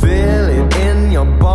Feel it in your body.